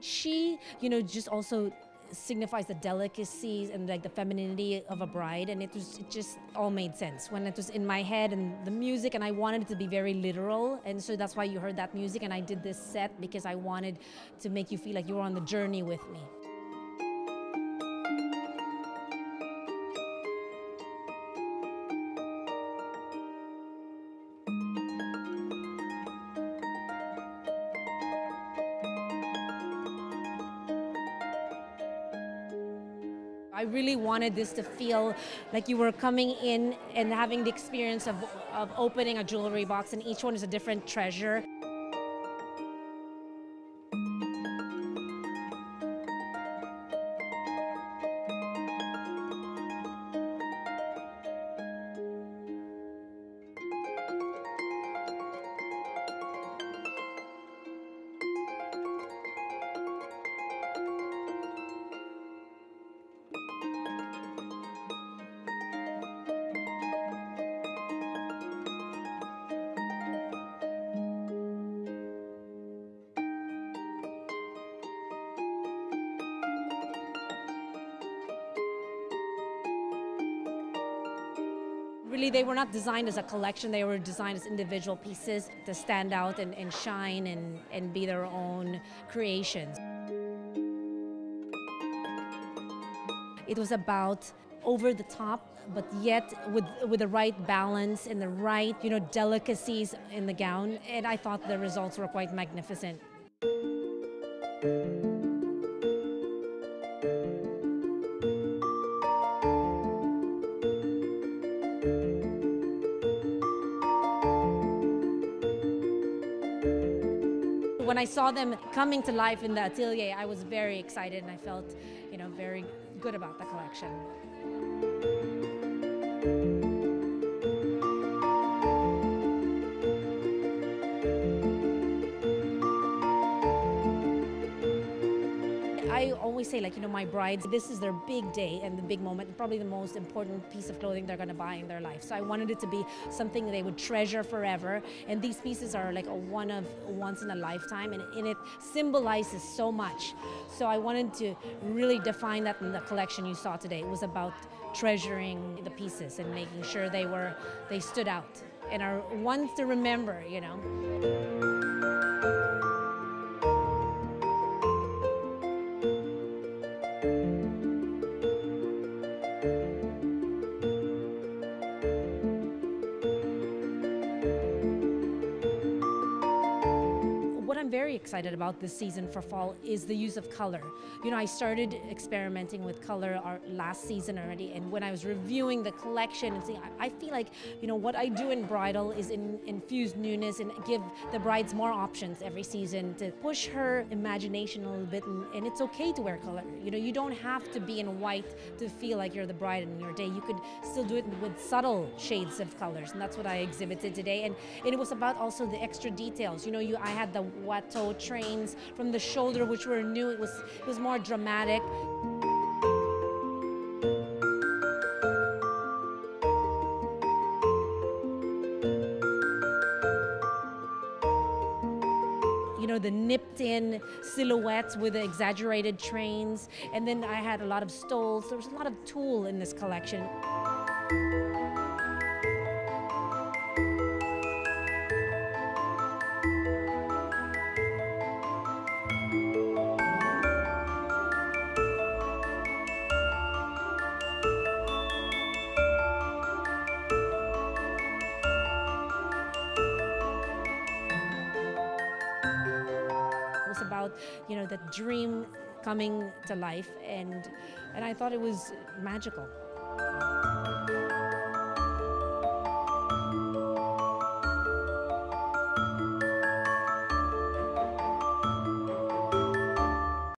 She, you know, just also signifies the delicacies and like the femininity of a bride and it was it just all made sense when it was in my head and the music and I wanted it to be very literal and so that's why you heard that music and I did this set because I wanted to make you feel like you were on the journey with me. I really wanted this to feel like you were coming in and having the experience of, of opening a jewelry box, and each one is a different treasure. Really, they were not designed as a collection, they were designed as individual pieces to stand out and, and shine and, and be their own creations. It was about over the top, but yet with with the right balance and the right, you know, delicacies in the gown. And I thought the results were quite magnificent. When I saw them coming to life in the atelier, I was very excited and I felt, you know, very good about the collection. I always say, like, you know, my brides, this is their big day and the big moment, probably the most important piece of clothing they're going to buy in their life. So I wanted it to be something they would treasure forever. And these pieces are like a one of once in a lifetime, and, and it symbolizes so much. So I wanted to really define that in the collection you saw today. It was about treasuring the pieces and making sure they were they stood out and are ones to remember, you know. Very excited about this season for fall is the use of color. You know, I started experimenting with color our last season already, and when I was reviewing the collection and seeing, I, feel like, you know, what I do in bridal is in, infuse newness and give the brides more options every season to push her imagination a little bit, and, and it's okay to wear color. You know, you don't have to be in white to feel like you're the bride in your day. You could still do it with subtle shades of colors, and that's what I exhibited today. And, and it was about also the extra details. You know, you I had the Watteau trains from the shoulder, which were new. It was it was more dramatic. you know, the nipped in silhouettes with the exaggerated trains. And then I had a lot of stoles. There was a lot of tulle in this collection. It was about, you know, the dream coming to life and and I thought it was magical.